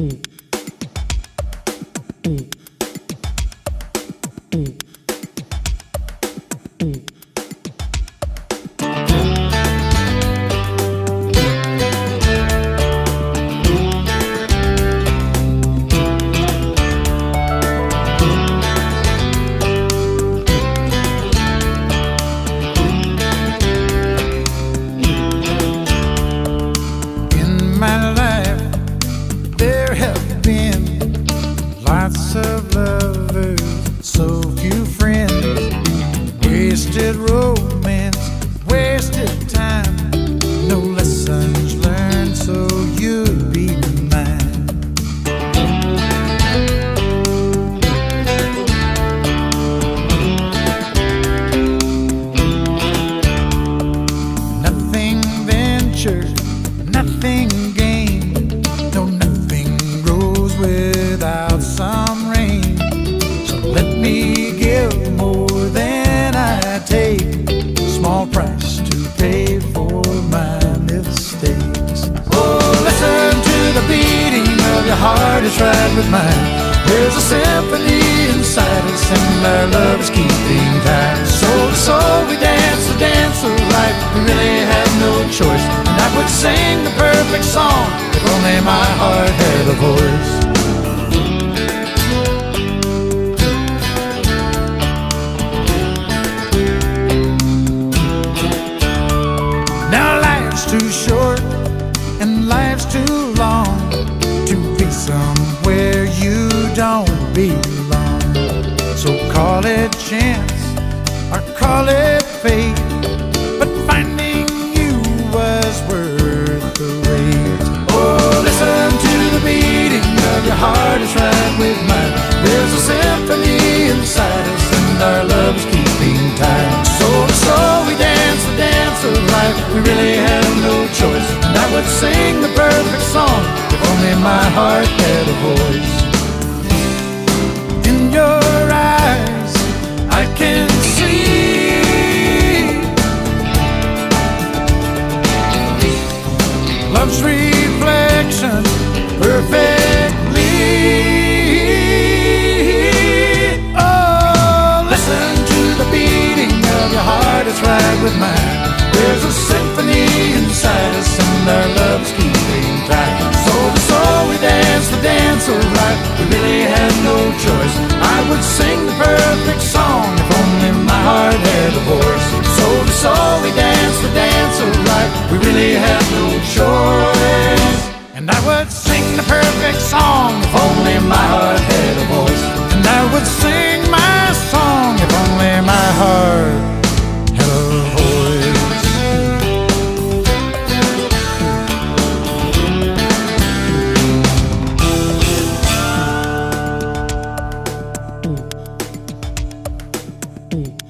Mm. Mm. Mm. Heart is right with mine. There's a symphony inside us, and our love is keeping time. Soul to soul, we dance the dance of life. We really have no choice. And I would sing the perfect song if only my heart had a voice. Now life's too short belong. So call it chance or call it fate, but finding you was worth the wait. Oh, listen to the beating of your heart is right with mine. There's a symphony inside us, and our love is keeping time. Soul to soul, we dance the dance of life. We really have no choice, and I would sing the perfect song if only my heart had a voice. Love's reflection So we dance the dance of life. We really have no choice. And I would sing the perfect song if only my heart had a voice. And I would sing my song if only my heart had a voice. Mm.